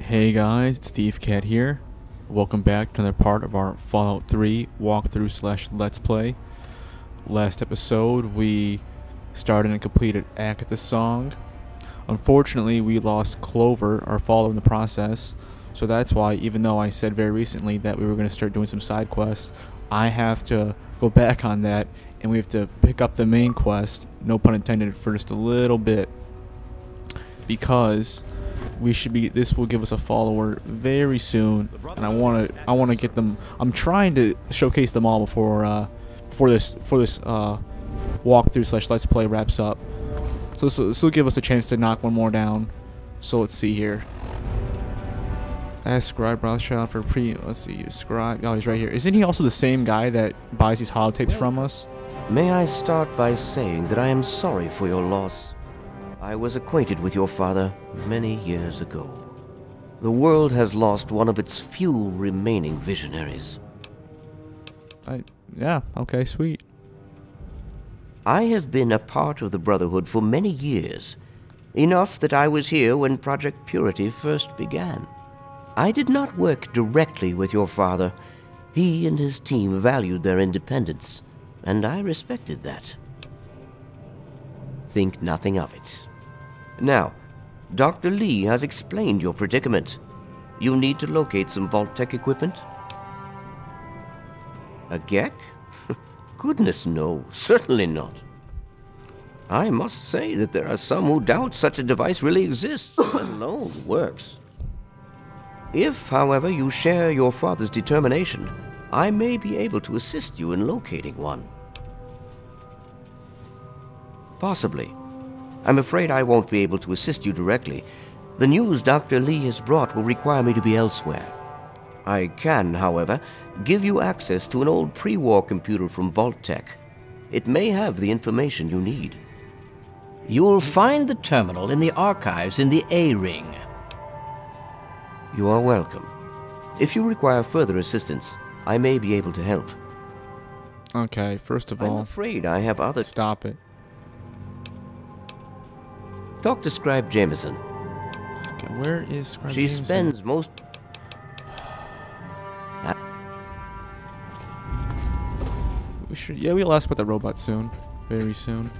Hey guys, it's Steve Cat here. Welcome back to another part of our Fallout 3 walkthrough slash let's play. Last episode we started and completed Agatha's song. Unfortunately, we lost Clover, our follower in the process. So that's why, even though I said very recently that we were going to start doing some side quests, I have to go back on that and we have to pick up the main quest, no pun intended, for just a little bit. Because we should be this will give us a follower very soon. And I want to I want to get them I'm trying to showcase them all before uh before this before this uh walkthrough slash let's play wraps up. So this, this will give us a chance to knock one more down. So let's see here. Ask scribe Rothschild for pre let's see scribe oh he's right here. Isn't he also the same guy that buys these holotapes from us? May I start by saying that I am sorry for your loss. I was acquainted with your father many years ago. The world has lost one of its few remaining visionaries. I yeah okay sweet I have been a part of the Brotherhood for many years, enough that I was here when Project Purity first began. I did not work directly with your father. He and his team valued their independence, and I respected that. Think nothing of it. Now, Dr. Lee has explained your predicament. You need to locate some Vault-Tec equipment? A G.E.C.K.? Goodness, no, certainly not. I must say that there are some who doubt such a device really exists, let alone works. If, however, you share your father's determination, I may be able to assist you in locating one. Possibly. I'm afraid I won't be able to assist you directly. The news Dr. Lee has brought will require me to be elsewhere. I can, however, give you access to an old pre-war computer from Vault-Tec. It may have the information you need. You'll find the terminal in the archives in the A-Ring. You are welcome. If you require further assistance, I may be able to help. okay first of all... I'm afraid I have other... stop it Talk to Scribe Jameson. okay where is Scribe She Jameson? spends most... We should, yeah, we'll ask about the robot soon. Very soon.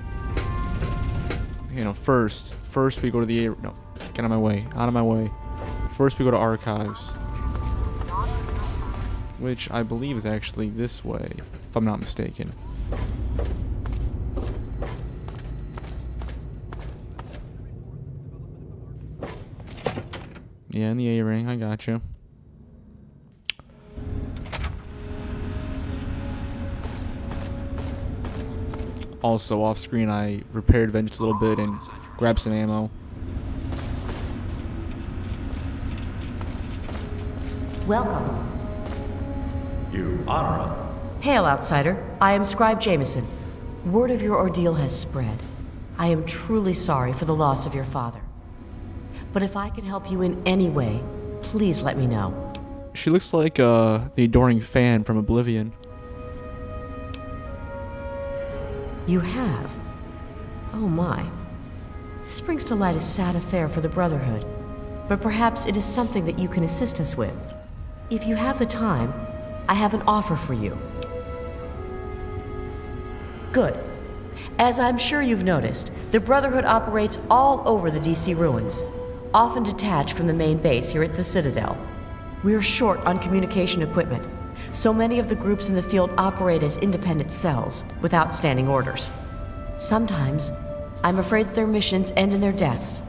You know, first, first we go to the, no, get out of my way, out of my way. First we go to archives. Which I believe is actually this way, if I'm not mistaken. Yeah, in the A-ring, I got you. Also, off screen, I repaired Vengeance a little bit and grabbed some ammo. Welcome. You honor him. Hail, outsider. I am Scribe Jameson. Word of your ordeal has spread. I am truly sorry for the loss of your father. But if I can help you in any way, please let me know. She looks like uh, the adoring fan from Oblivion. You have? Oh my. This brings to light a sad affair for the Brotherhood. But perhaps it is something that you can assist us with. If you have the time, I have an offer for you. Good. As I'm sure you've noticed, the Brotherhood operates all over the DC ruins, often detached from the main base here at the Citadel. We are short on communication equipment, so many of the groups in the field operate as independent cells, without standing orders. Sometimes, I'm afraid their missions end in their deaths.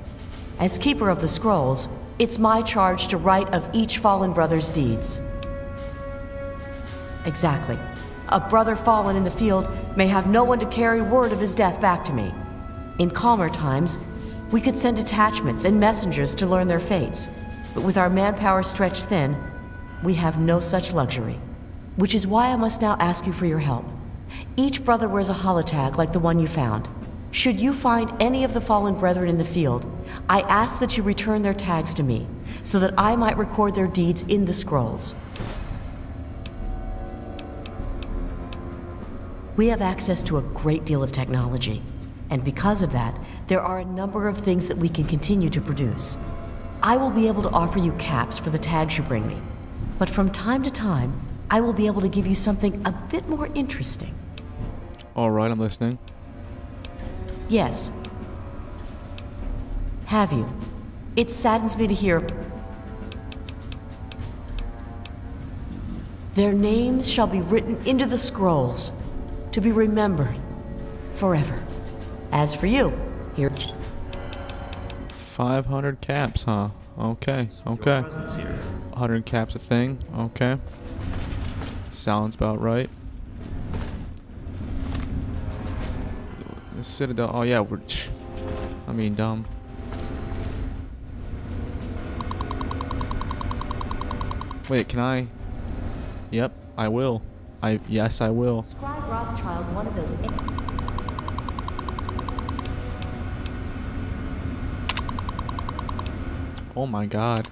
As Keeper of the Scrolls, it's my charge to write of each fallen brother's deeds. Exactly. A brother fallen in the field may have no one to carry word of his death back to me. In calmer times, we could send detachments and messengers to learn their fates, but with our manpower stretched thin, we have no such luxury. Which is why I must now ask you for your help. Each brother wears a holotag like the one you found. Should you find any of the fallen brethren in the field, I ask that you return their tags to me, so that I might record their deeds in the scrolls. We have access to a great deal of technology. And because of that, there are a number of things that we can continue to produce. I will be able to offer you caps for the tags you bring me. But from time to time, I will be able to give you something a bit more interesting. All right, I'm listening. Yes. Have you? It saddens me to hear. Their names shall be written into the scrolls, to be remembered forever. As for you, here. 500 caps, huh? Okay, okay. 100 caps a thing. Okay. Sounds about right. The Citadel. Oh, yeah, we're. I mean, dumb. Wait, can I? Yep, I will. I yes, I will. Scribe Rothschild, one of those. Oh my god.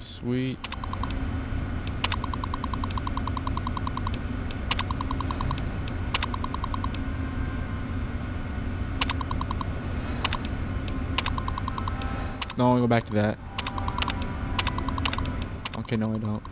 Sweet. No, I'll go back to that. Okay, no, I don't.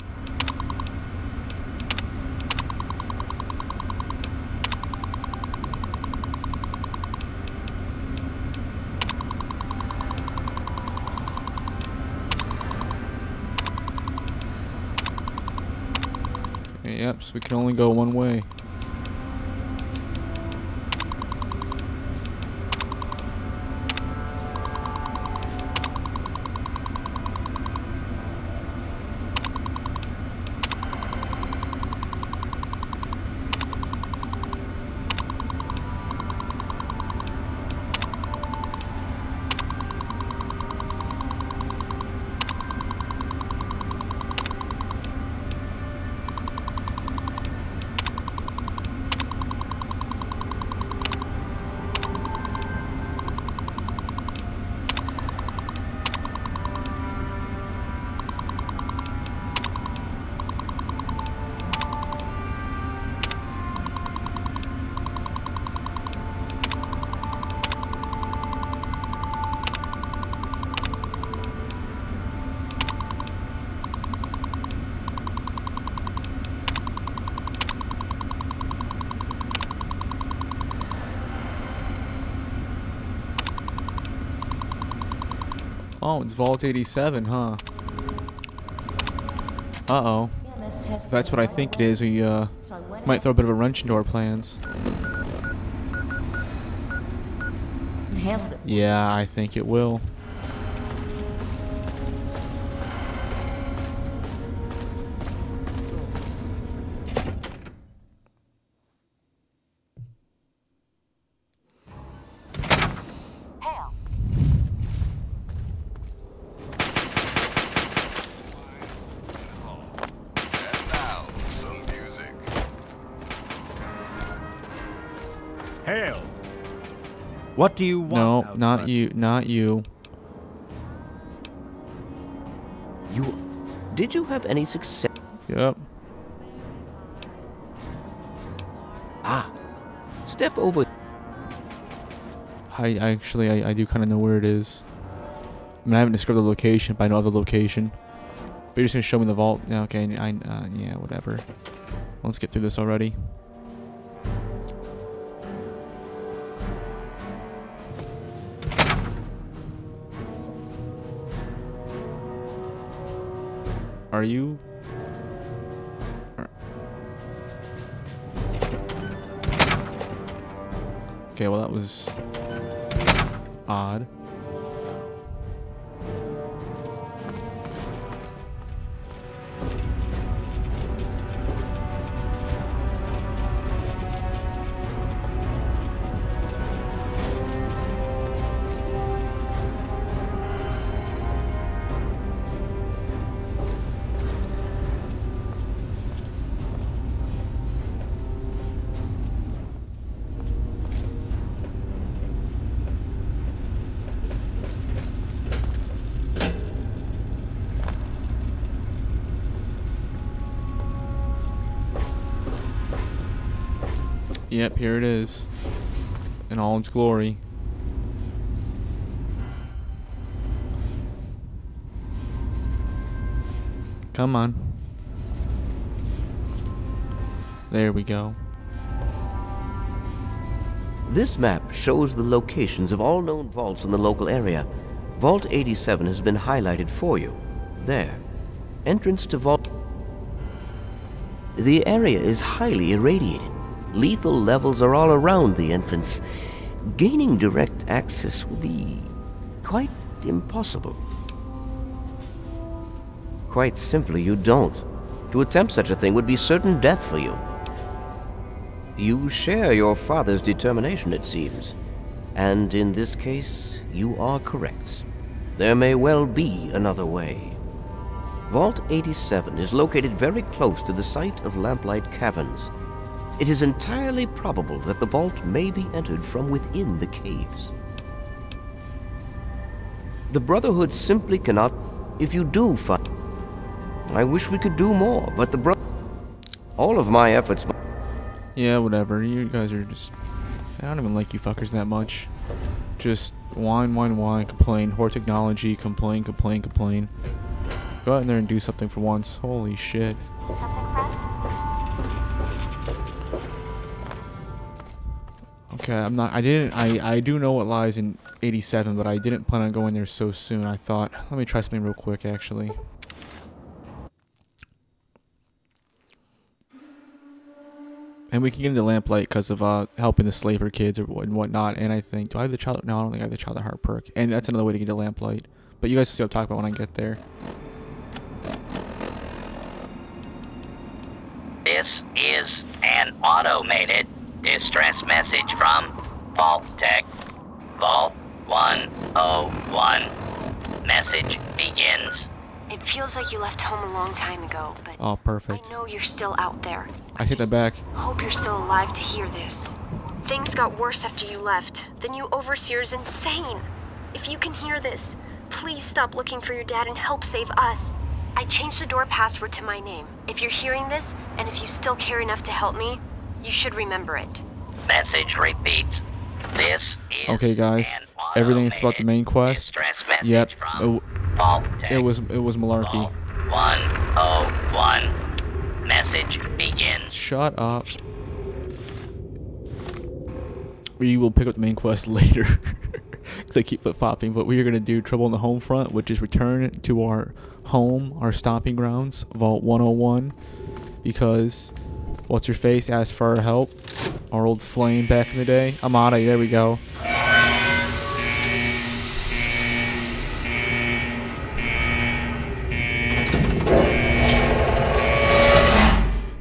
Yep, so we can only go one way. Oh, it's Vault 87, huh? Uh-oh. That's what I think it is. We, uh, might throw a bit of a wrench into our plans. Yeah, I think it will. What do you want? No, not you, not you. You. Did you have any success? Yep. Ah. Step over. I, I actually, I, I do kind of know where it is. I mean, I haven't described the location, but I know the location. But you're just gonna show me the vault. Yeah, okay, I, uh, yeah, whatever. Let's get through this already. Are you? Okay, well that was odd. Yep, here it is. In all its glory. Come on. There we go. This map shows the locations of all known vaults in the local area. Vault 87 has been highlighted for you. There. Entrance to Vault... The area is highly irradiated. Lethal levels are all around the entrance. Gaining direct access will be quite impossible. Quite simply, you don't. To attempt such a thing would be certain death for you. You share your father's determination, it seems. And in this case, you are correct. There may well be another way. Vault 87 is located very close to the site of Lamplight Caverns. It is entirely probable that the vault may be entered from within the caves. The Brotherhood simply cannot... If you do find... I wish we could do more, but the bro... All of my efforts... Yeah, whatever. You guys are just... I don't even like you fuckers that much. Just whine, whine, whine, complain. Whore technology, complain, complain, complain. Go out in there and do something for once. Holy shit. Okay, I'm not. I didn't. I I do know what lies in 87, but I didn't plan on going there so soon. I thought, let me try something real quick, actually. And we can get into Lamplight because of uh, helping the slaver kids or and whatnot. And I think, do I have the child? No, I don't think I have the child at heart perk. And that's another way to get to Lamplight. But you guys will see what I'm talking about when I get there. This is an automated distress message from Vault Tech. Vault 101. Message begins. It feels like you left home a long time ago, but Oh, perfect. I know you're still out there. I take that back. Hope you're still alive to hear this. Things got worse after you left. The new overseer's insane. If you can hear this, please stop looking for your dad and help save us. I changed the door password to my name. If you're hearing this, and if you still care enough to help me, you should remember it. Message repeats. This is Okay, guys. an Everything's about the main quest. Yep. from It, it was it was malarkey. 101. Message begins. Shut up. We will pick up the main quest later. Because I keep flip flopping. But we are going to do Trouble in the Home Front, which is return to our home, our stomping grounds, Vault 101. Because What's Your Face asked for our help. Our old flame back in the day. Amata, there we go.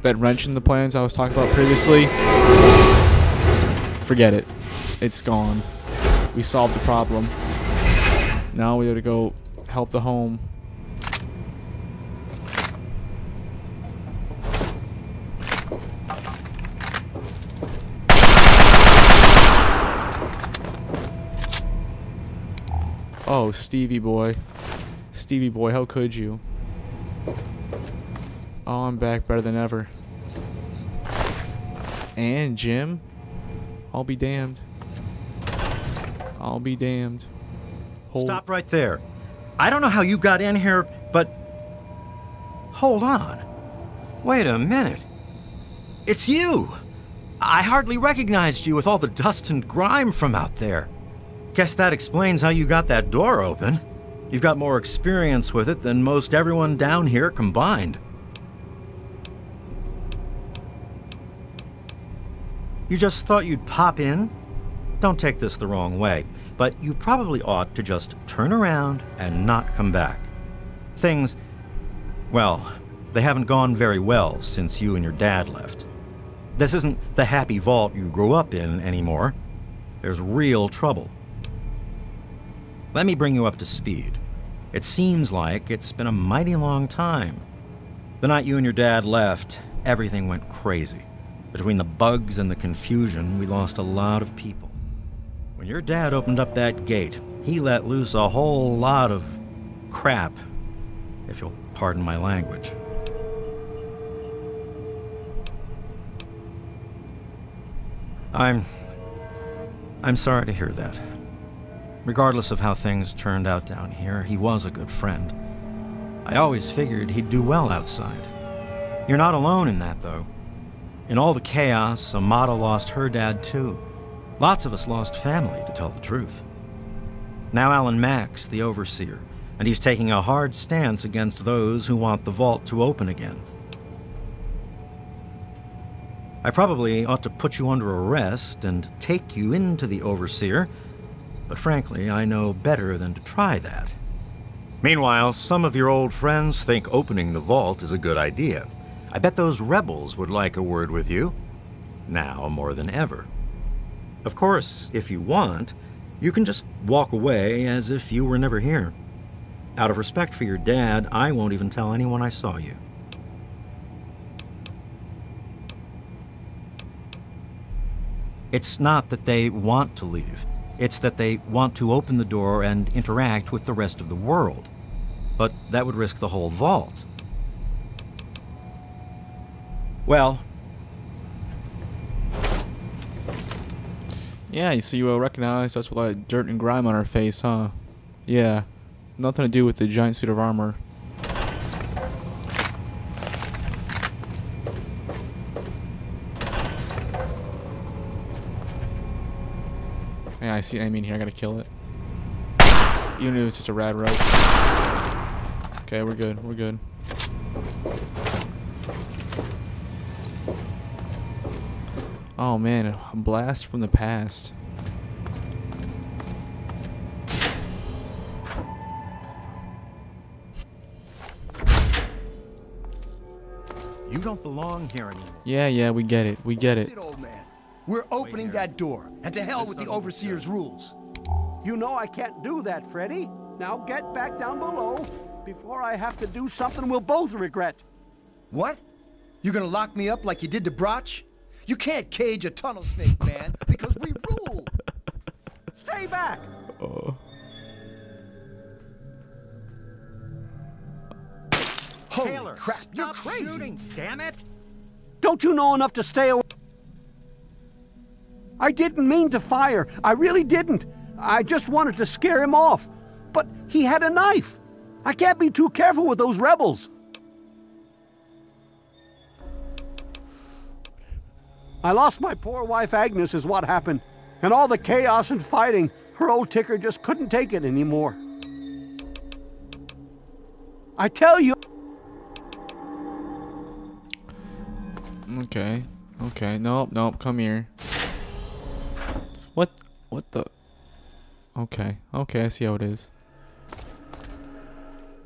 That wrench in the plans I was talking about previously. Forget it. It's gone. We solved the problem. Now we gotta go help the home. Oh, Stevie boy. Stevie boy, how could you? Oh, I'm back better than ever. And Jim? I'll be damned. I'll be damned. Hold- Stop right there. I don't know how you got in here, but. Hold on. Wait a minute. It's you! I hardly recognized you with all the dust and grime from out there. Guess that explains how you got that door open. You've got more experience with it than most everyone down here combined. You just thought you'd pop in? Don't take this the wrong way, but you probably ought to just turn around and not come back. Things, well, they haven't gone very well since you and your dad left. This isn't the happy vault you grew up in anymore. There's real trouble. Let me bring you up to speed. It seems like it's been a mighty long time. The night you and your dad left, everything went crazy. Between the bugs and the confusion, we lost a lot of people. When your dad opened up that gate, he let loose a whole lot of crap, if you'll pardon my language. I'm. I'm sorry to hear that. Regardless of how things turned out down here, he was a good friend. I always figured he'd do well outside. You're not alone in that, though. In all the chaos, Amata lost her dad, too. Lots of us lost family, to tell the truth. Now Alan Mack's the overseer, and he's taking a hard stance against those who want the vault to open again. I probably ought to put you under arrest and take you into the overseer, but frankly, I know better than to try that. Meanwhile, some of your old friends think opening the vault is a good idea. I bet those rebels would like a word with you. Now more than ever. Of course, if you want, you can just walk away as if you were never here. Out of respect for your dad, I won't even tell anyone I saw you. It's not that they want to leave. It's that they want to open the door and interact with the rest of the world. But that would risk the whole vault. Well, Yeah, so you uh, recognize us with like dirt and grime on our face, huh? Yeah. Nothing to do with the giant suit of armor. Yeah, I see I mean here, I gotta kill it. Even if it's just a radroach. Okay, we're good, we're good. Oh man, a blast from the past. you don't belong here anymore. Yeah, yeah, we get it. We get it. That's old man. We're opening that door, and to hell with the overseer's rules. You know I can't do that, Freddy. Now get back down below before I have to do something we'll both regret. What? You're gonna lock me up like you did to Broch? You can't cage a tunnel snake, man, because we rule. Stay back! Oh. Holy Taylor, crap, you're stop crazy. shooting, damn it! Don't you know enough to stay away? I didn't mean to fire. I really didn't. I just wanted to scare him off. But he had a knife. I can't be too careful with those rebels. I lost my poor wife Agnes, is what happened. And all the chaos and fighting, her old ticker just couldn't take it anymore. I tell you. Okay. Okay. Nope. Nope. Come here. What? What the? Okay. Okay. I see how it is.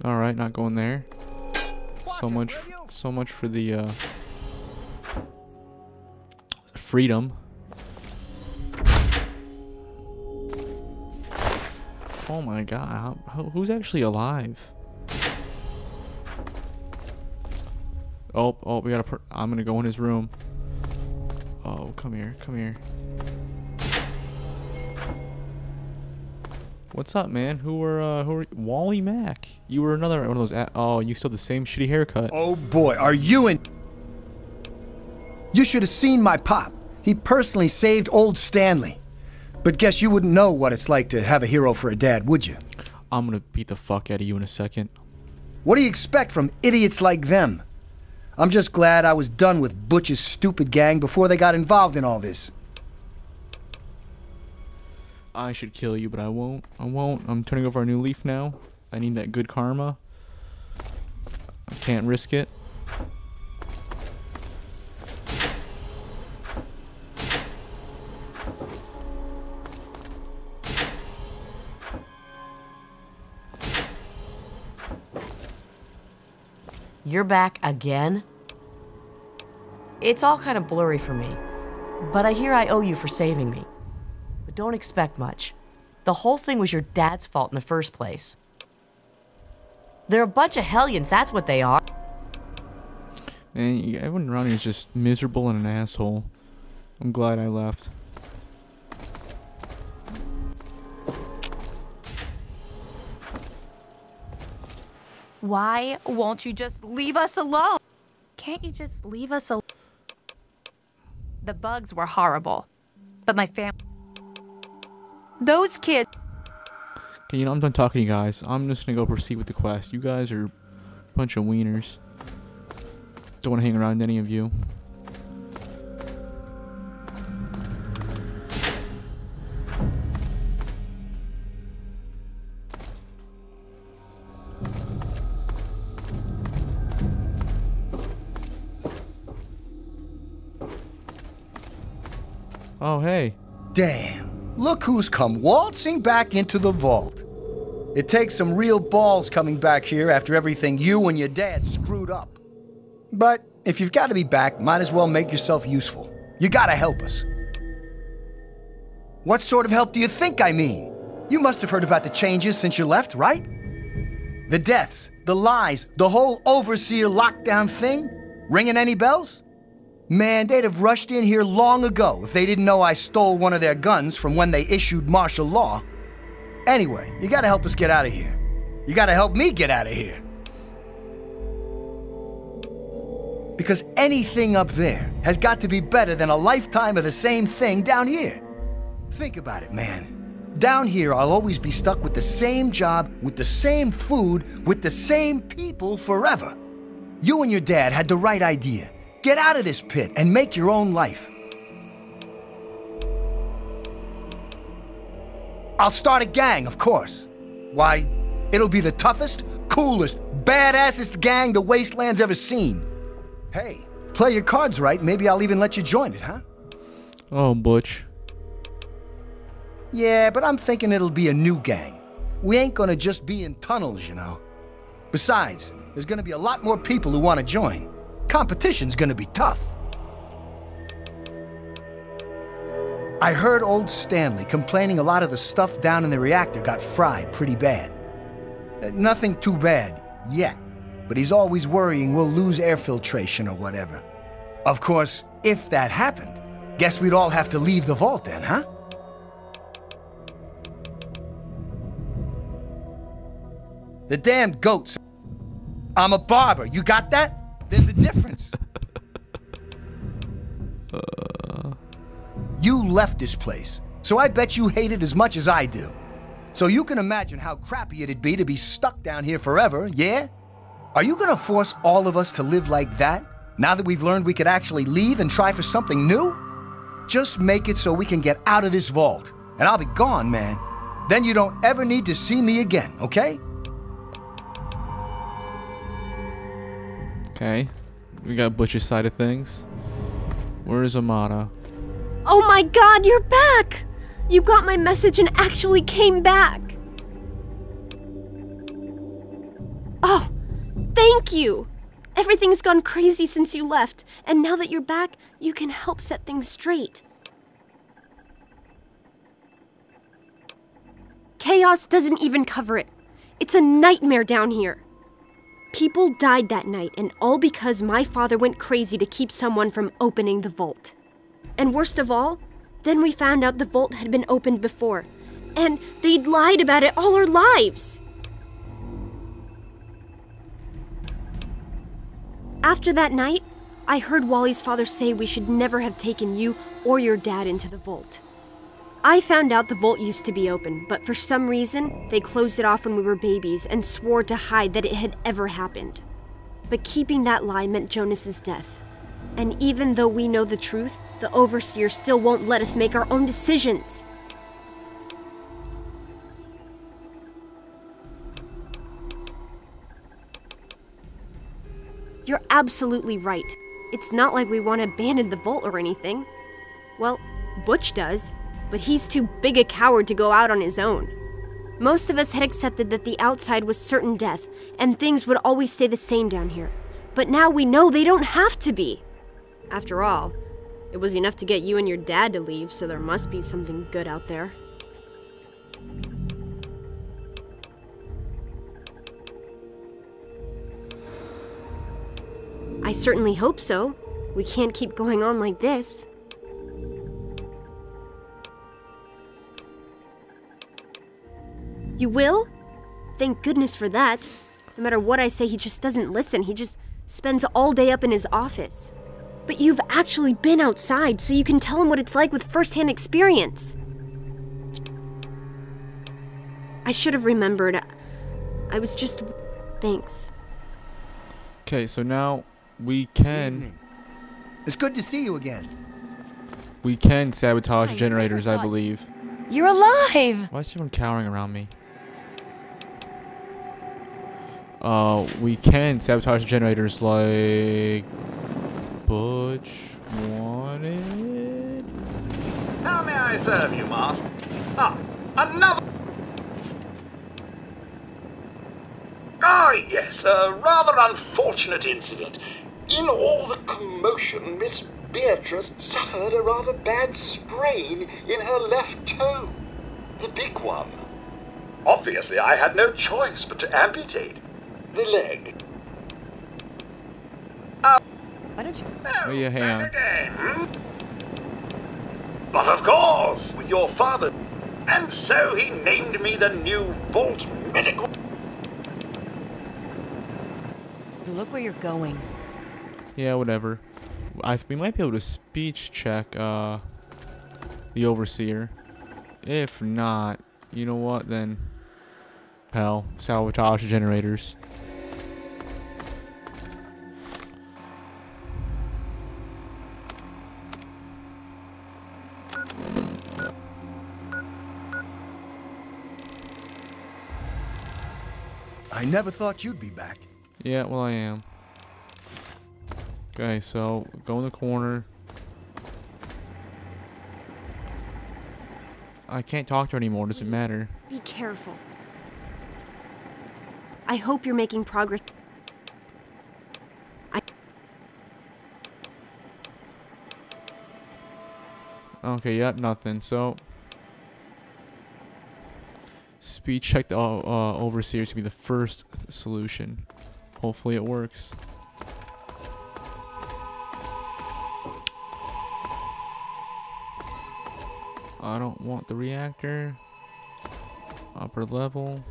All right. Not going there. So much. So much for the uh, freedom. Oh my god. How, how, who's actually alive? Oh, oh, we gotta. I'm gonna go in his room. Oh, come here, come here. What's up, man? Who were, uh, who were Wally Mack? You were another one of those. Oh, you still have the same shitty haircut. Oh boy, are you in? You should have seen my pop. He personally saved old Stanley. But guess you wouldn't know what it's like to have a hero for a dad, would you? I'm gonna beat the fuck out of you in a second. What do you expect from idiots like them? I'm just glad I was done with Butch's stupid gang before they got involved in all this. I should kill you, but I won't. I won't. I'm turning over a new leaf now. I need that good karma. I can't risk it. You're back again? It's all kind of blurry for me. But I hear I owe you for saving me. But don't expect much. The whole thing was your dad's fault in the first place. They're a bunch of hellions, that's what they are. Man, you- everyone around here is just miserable and an asshole. I'm glad I left. Why won't you just leave us alone? Can't you just leave us alone? The bugs were horrible. But my family. Those kids. Okay, you know, I'm done talking to you guys. I'm just gonna go proceed with the quest. You guys are a bunch of wieners. Don't want to hang around any of you. Oh, hey. Damn. Look who's come waltzing back into the vault. It takes some real balls coming back here after everything you and your dad screwed up. But if you've got to be back, might as well make yourself useful. You gotta help us. What sort of help do you think I mean? You must have heard about the changes since you left, right? The deaths, the lies, the whole overseer lockdown thing? Ringing any bells? Man, they'd have rushed in here long ago if they didn't know I stole one of their guns from when they issued martial law. Anyway, you gotta help us get out of here. You gotta help me get out of here. Because anything up there has got to be better than a lifetime of the same thing down here. Think about it, man. Down here, I'll always be stuck with the same job, with the same food, with the same people forever. You and your dad had the right idea. Get out of this pit and make your own life. I'll start a gang, of course. Why, it'll be the toughest, coolest, badassest gang the Wasteland's ever seen. Hey, play your cards right, maybe I'll even let you join it, huh? Oh, Butch. Yeah, but I'm thinking it'll be a new gang. We ain't gonna just be in tunnels, you know. Besides, there's gonna be a lot more people who wanna join. Competition's gonna be tough. I heard old Stanley complaining a lot of the stuff down in the reactor got fried pretty bad. Uh, nothing too bad, yet. But he's always worrying we'll lose air filtration or whatever. Of course, if that happened, guess we'd all have to leave the vault then, huh? The damn goats. I'm a barber, you got that? There's a difference. You left this place, so I bet you hate it as much as I do. So you can imagine how crappy it'd be to be stuck down here forever, yeah? Are you gonna force all of us to live like that, now that we've learned we could actually leave and try for something new? Just make it so we can get out of this vault, and I'll be gone, man. Then you don't ever need to see me again, okay? Okay. We got Butch's side of things. Where is Amata? Oh my god, you're back! You got my message and actually came back! Oh, thank you! Everything's gone crazy since you left, and now that you're back, you can help set things straight. Chaos doesn't even cover it. It's a nightmare down here. People died that night, and all because my father went crazy to keep someone from opening the vault. And worst of all, then we found out the vault had been opened before, and they'd lied about it all our lives. After that night, I heard Wally's father say we should never have taken you or your dad into the vault. I found out the vault used to be open, but for some reason, they closed it off when we were babies and swore to hide that it had ever happened. But keeping that lie meant Jonas's death. And even though we know the truth, the Overseer still won't let us make our own decisions. You're absolutely right. It's not like we want to abandon the vault or anything. Well, Butch does, but he's too big a coward to go out on his own. Most of us had accepted that the outside was certain death, and things would always stay the same down here. But now we know they don't have to be. After all, it was enough to get you and your dad to leave, so there must be something good out there. I certainly hope so. We can't keep going on like this. You will? Thank goodness for that. No matter what I say, he just doesn't listen. He just spends all day up in his office. But you've actually been outside, so you can tell him what it's like with first-hand experience. I should have remembered. I was just. Thanks. Okay, so now we can It's good to see you again. we can sabotage generators, I believe. You're alive! Why is everyone cowering around me? Uh, we can sabotage generators like Butch wanted. How may I serve you, master? Ah, another. Ah, yes, a rather unfortunate incident. In all the commotion, Miss Beatrice suffered a rather bad sprain in her left toe. The big one. Obviously, I had no choice but to amputate the leg. Why don't you? Oh yeah, hang on. Hmm? But of course, with your father. And so he named me the new Vault Medical. Look where you're going. Yeah, whatever. I we might be able to speech check uh the overseer. If not, you know what then? Hell, sabotage generators. I never thought you'd be back. Yeah, well I am. Okay, so go in the corner. I can't talk to her anymore. Does it matter? Be careful. I hope you're making progress. I. Okay, yep, nothing. So, speed check the uh, uh, overseer to be the first solution. Hopefully it works. I don't want the reactor. Upper level.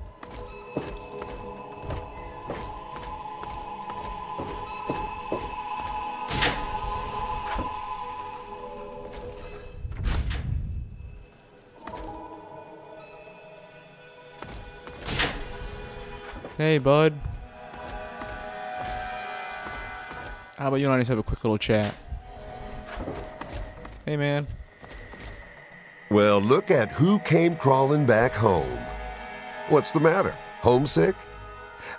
Hey, bud. How about you and I just have a quick little chat? Hey, man. Well, look at who came crawling back home. What's the matter? Homesick?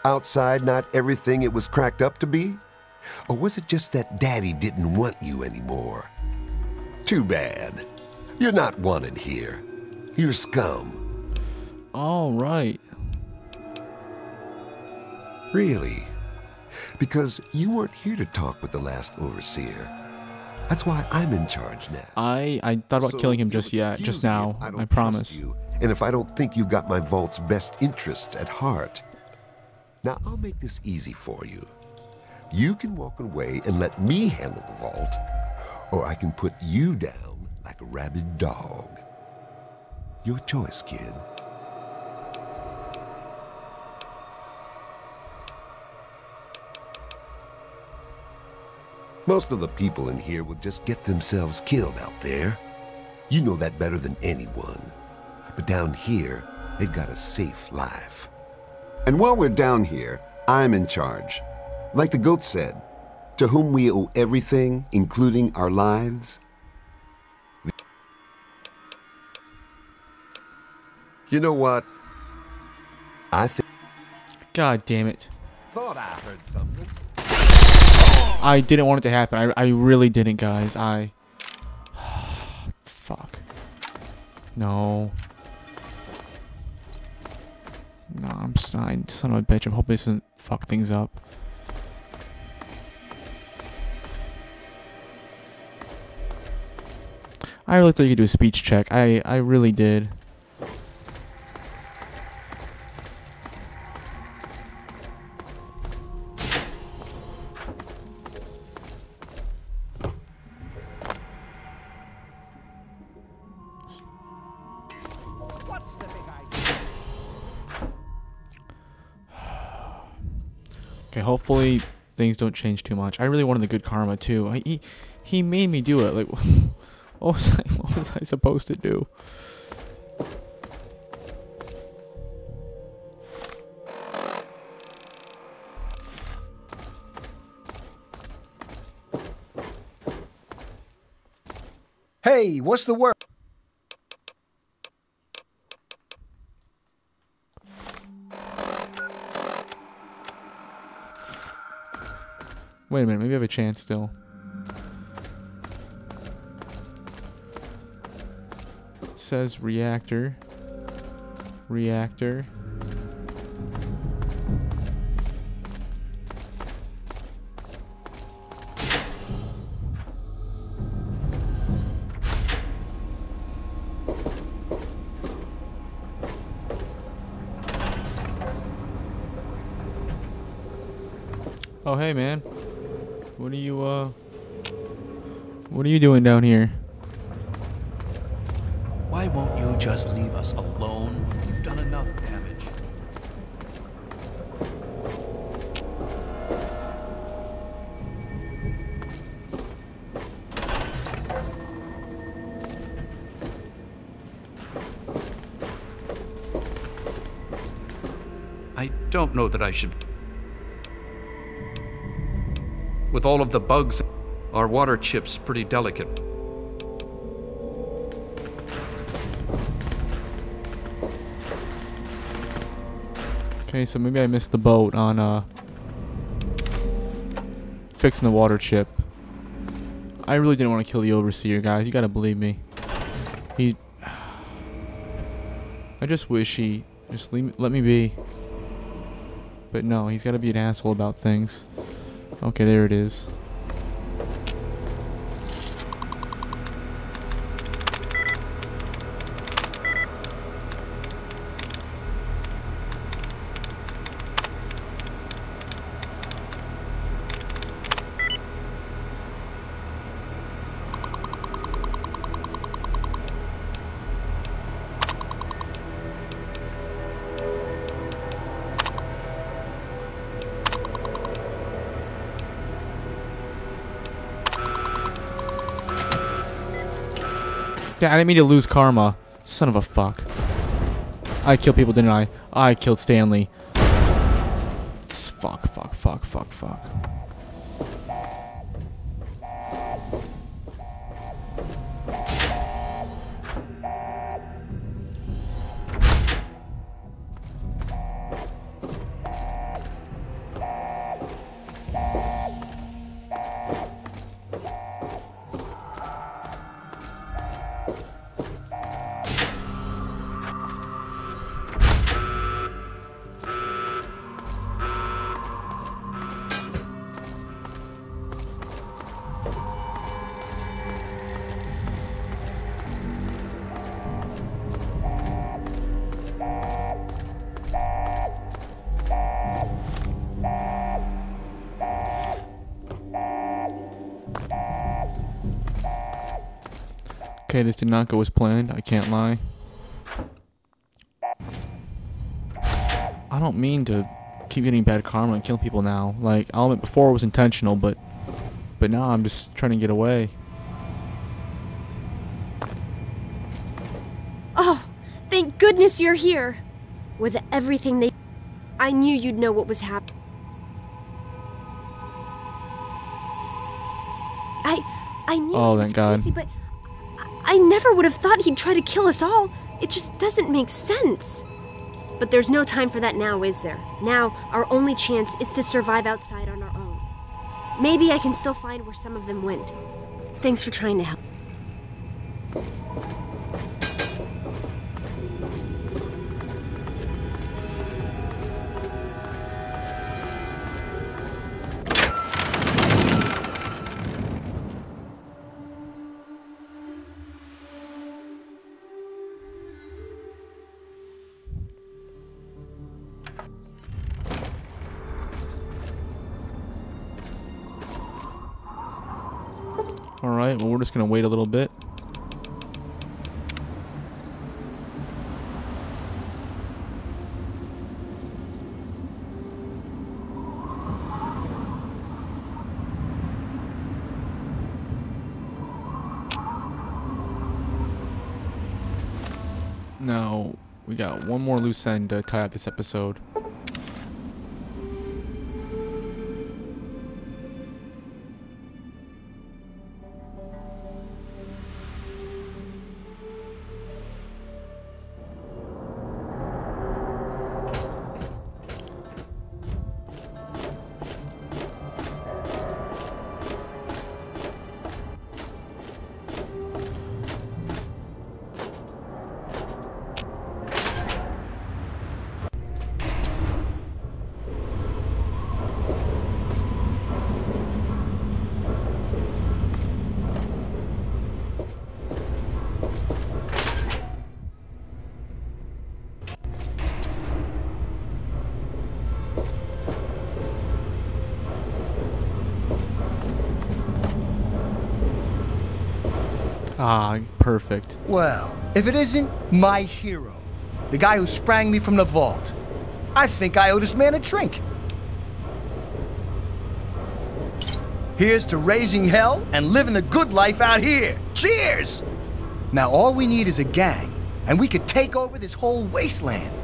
Outside not everything it was cracked up to be? Or was it just that Daddy didn't want you anymore? Too bad. You're not wanted here. You're scum. All right. Really? Because you weren't here to talk with the last overseer. That's why I'm in charge now. I I thought about So killing him just yet, just now. I I, promise. you, and if I don't think you've got my vault's best interests at heart. Now I'll make this easy for you. You can walk away and let me handle the vault, or I can put you down like a rabid dog. Your choice, kid. Most of the people in here will just get themselves killed out there. You know that better than anyone. But down here, they've got a safe life. And while we're down here, I'm in charge. Like the goat said, to whom we owe everything, including our lives. You know what? I think. God damn it. Thought I heard something. I didn't want it to happen. I, I really didn't, guys. I. Fuck. No. No, I'm signed. Son of a bitch. I'm hoping this doesn't fuck things up. I really thought you could do a speech check. I, I really did. Hopefully things don't change too much. I really wanted the good karma too. I, he he made me do it. Like, what was I what was I supposed to do? Hey, what's the word? Wait a minute, maybe I have a chance still. It says reactor. Reactor. Oh, hey, man. What are you, uh... What are you doing down here? Why won't you just leave us alone? You've done enough damage. I don't know that I should. With all of the bugs, our water chip's pretty delicate. Okay, so maybe I missed the boat on, uh... Fixing the water chip. I really didn't want to kill the Overseer, guys. You gotta believe me. He... I just wish he... Just leave let me be. But no, he's gotta be an asshole about things. Okay, there it is. Didn't mean to lose karma. Son of a fuck. I killed people, didn't I? I killed Stanley. Tss, Fuck, fuck, fuck, fuck, fuck. Okay, this did not go as planned. I can't lie. I don't mean to keep getting bad karma and kill people now. Like, I'll admit before it was intentional, but but now I'm just trying to get away. Oh, thank goodness you're here. With everything they. I knew you'd know what was happening. I. I knew Oh, he was God. crazy, but I, never would have thought he'd try to kill us all. It just doesn't make sense. But there's no time for that now, is there? Now, our only chance is to survive outside on our own. Maybe I can still find where some of them went. Thanks for trying to help. Alright, well we're just going to wait a little bit. Now, we got one more loose end to tie up this episode. Ah, perfect. Well, if it isn't my hero, the guy who sprang me from the vault, I think I owe this man a drink. Here's to raising hell and living the good life out here. Cheers! Now all we need is a gang, and we could take over this whole wasteland.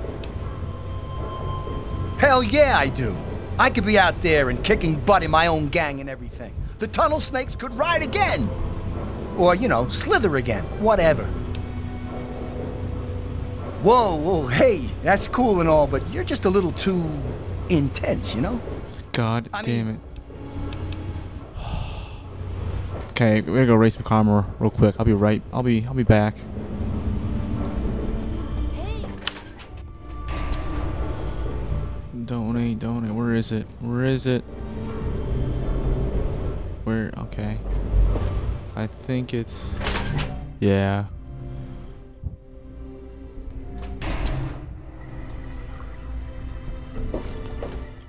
Hell yeah, I do. I could be out there and kicking butt in my own gang and everything. The tunnel snakes could ride again. Or, you know, slither again. Whatever. Whoa, whoa, hey, that's cool and all, but you're just a little too intense, you know? God damn it. Okay, we're gonna go race some karma real quick. I'll be right. I'll be. I'll be back. Donate, donate. Where is it? Where is it? Where? Okay. I think it's. Yeah.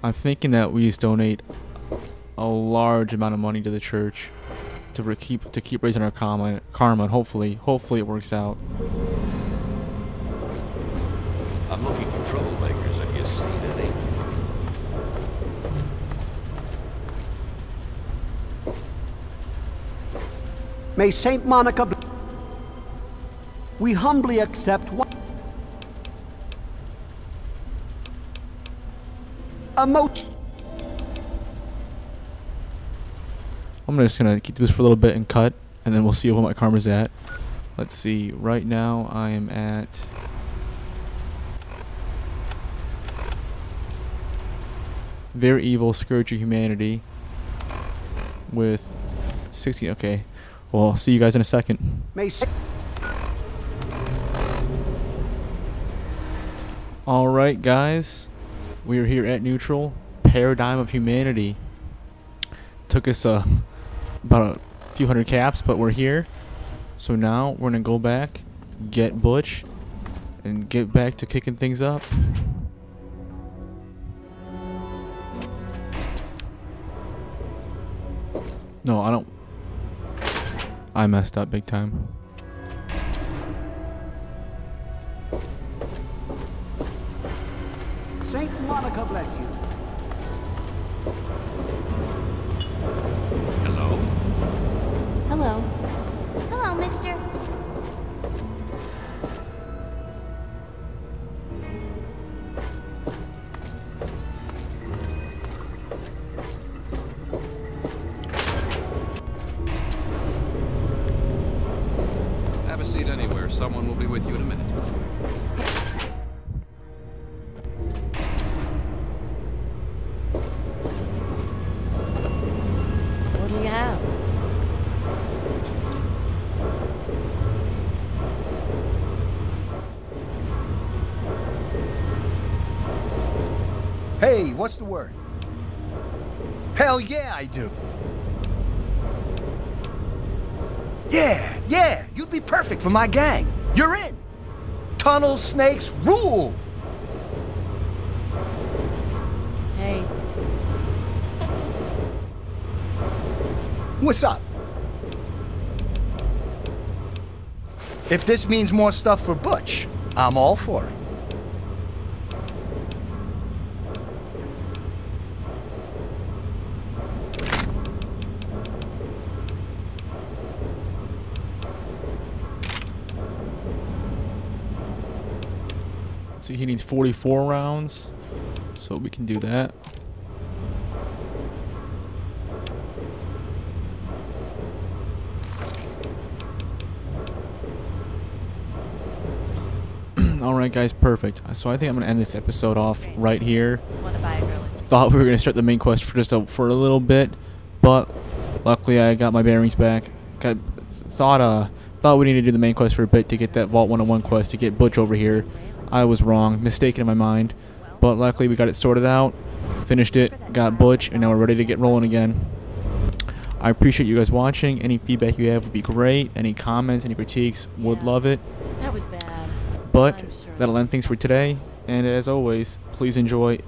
I'm thinking that we just donate a large amount of money to the church to keep to keep raising our karma, karma, and hopefully, hopefully it works out. May Saint Monica. We humbly accept what. A mo- I'm just gonna keep this for a little bit and cut, and then we'll see what my karma's at. Let's see. Right now, I am at. Very evil scourge of humanity. With 16. Okay. Well, I'll see you guys in a second. All right, guys. We are here at neutral. Paradigm of humanity. Took us uh, about a few hundred caps, but we're here. So now we're gonna go back, get Butch, and get back to kicking things up. No, I don't. I messed up big time. Saint Monica bless you. Hey, what's the word? Hell yeah, I do. Yeah, yeah, you'd be perfect for my gang. You're in. Tunnel snakes rule. Hey, What's up? If this means more stuff for Butch, I'm all for it. So he needs 44 rounds. So we can do that. Alright guys, perfect. So I think I'm going to end this episode off right here. Thought we were to start the main quest for just a, for a little bit, but luckily I got my bearings back. Got, thought uh thought we needed to do the main quest for a bit to get that Vault 101 quest to get Butch over here. I was wrong, mistaken in my mind, but luckily we got it sorted out, finished it, got Butch, and now we're ready to get rolling again. I appreciate you guys watching. Any feedback you have would be great. Any comments, any critiques, would love it. That was bad. But that'll end things for today. And as always, please enjoy